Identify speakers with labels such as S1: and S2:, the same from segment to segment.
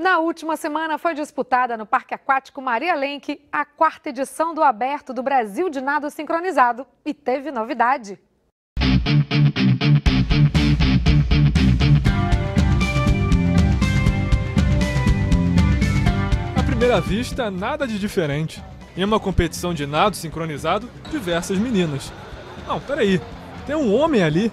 S1: Na última semana foi disputada no Parque Aquático Maria Lenk a quarta edição do Aberto do Brasil de Nado Sincronizado e teve novidade.
S2: À primeira vista, nada de diferente. Em uma competição de nado sincronizado, diversas meninas. Não, peraí, tem um homem ali.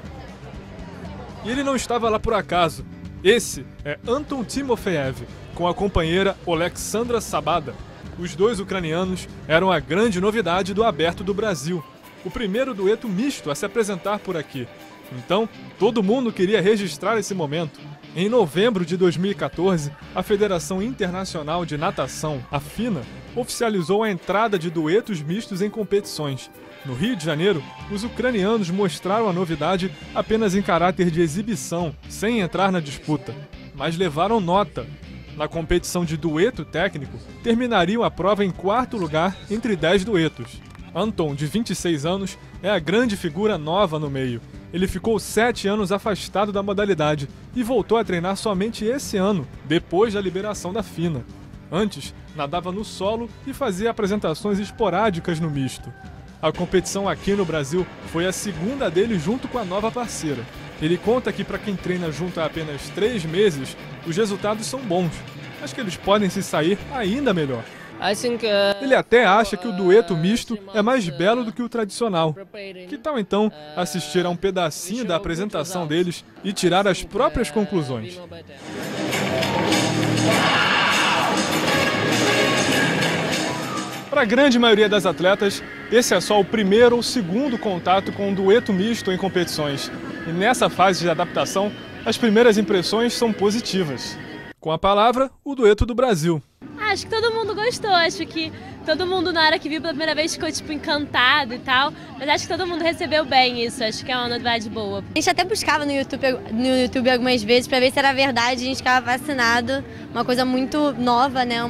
S2: E ele não estava lá por acaso. Esse é Anton Timofeev, com a companheira Oleksandra Sabada. Os dois ucranianos eram a grande novidade do Aberto do Brasil, o primeiro dueto misto a se apresentar por aqui. Então, todo mundo queria registrar esse momento. Em novembro de 2014, a Federação Internacional de Natação, a FINA, oficializou a entrada de duetos mistos em competições. No Rio de Janeiro, os ucranianos mostraram a novidade apenas em caráter de exibição, sem entrar na disputa, mas levaram nota. Na competição de dueto técnico, terminariam a prova em quarto lugar entre 10 duetos. Anton, de 26 anos, é a grande figura nova no meio. Ele ficou sete anos afastado da modalidade e voltou a treinar somente esse ano, depois da liberação da FINA. Antes, nadava no solo e fazia apresentações esporádicas no misto. A competição aqui no Brasil foi a segunda dele junto com a nova parceira. Ele conta que para quem treina junto há apenas três meses, os resultados são bons, mas que eles podem se sair ainda melhor.
S3: Uh,
S2: Ele até acha que o dueto misto é mais belo do que o tradicional. Que tal então assistir a um pedacinho da apresentação deles e tirar as próprias conclusões? Para a grande maioria das atletas, esse é só o primeiro ou segundo contato com um dueto misto em competições. E nessa fase de adaptação, as primeiras impressões são positivas. Com a palavra, o dueto do Brasil.
S4: Acho que todo mundo gostou, acho que todo mundo na hora que viu pela primeira vez ficou tipo encantado e tal, mas acho que todo mundo recebeu bem isso, acho que é uma novidade boa.
S5: A gente até buscava no YouTube, no YouTube algumas vezes para ver se era verdade, a gente ficava vacinado, uma coisa muito nova, né?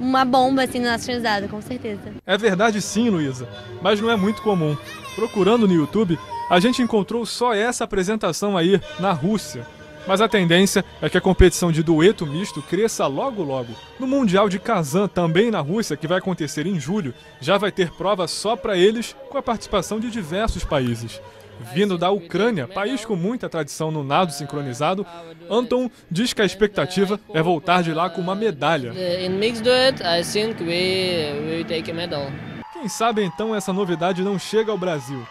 S5: uma bomba assim no nosso com certeza.
S2: É verdade sim, Luísa, mas não é muito comum. Procurando no YouTube, a gente encontrou só essa apresentação aí na Rússia. Mas a tendência é que a competição de dueto misto cresça logo logo. No Mundial de Kazan, também na Rússia, que vai acontecer em julho, já vai ter prova só para eles, com a participação de diversos países. Vindo da Ucrânia, país com muita tradição no nado sincronizado, Anton diz que a expectativa é voltar de lá com uma medalha. Quem sabe então essa novidade não chega ao Brasil.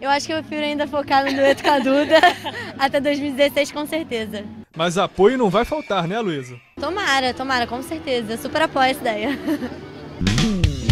S5: Eu acho que eu prefiro ainda focar no dueto com a Duda até 2016, com certeza.
S2: Mas apoio não vai faltar, né, Luísa?
S5: Tomara, tomara, com certeza. Super apoio essa ideia.